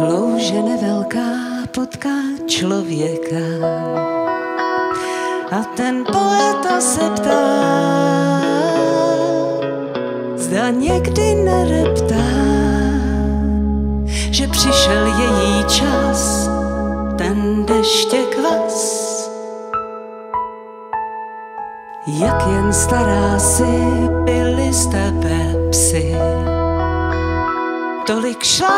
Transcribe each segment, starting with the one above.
Louže nevelká potká člověka a ten poeta se ptá, zda někdy nereptá, že přišel její čas, ten deště kvas. Jak jen stará si byli z tebe psy, tolik šlápotě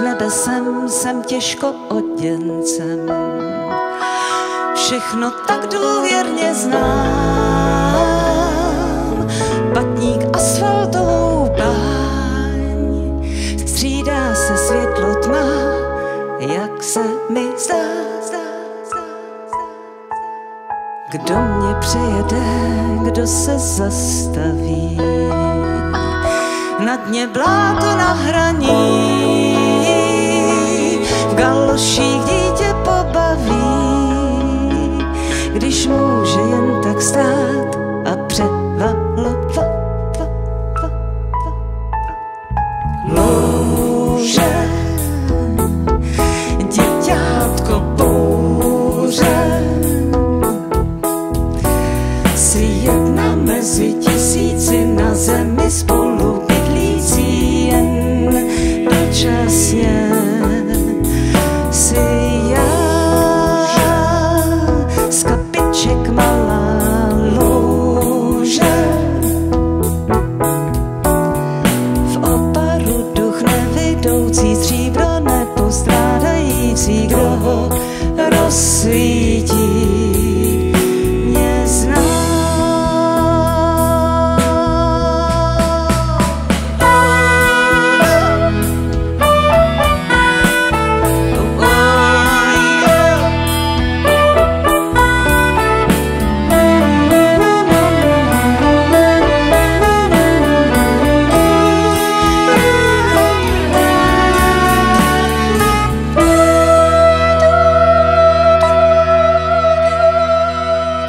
Nebesem, jsem těžko oděncem. Všechno tak důvěrně znám. Patník asfaltovou páň, střídá se světlo tma, jak se mi zdá. Kdo mě přejede, kdo se zastaví? na dně bláto na hraní dalších dítě pobaví, když může jen tak stát a převalovat. Může děťátko bouře si jedna mezi tisíci na zemi spolu bydlící jen dočasně.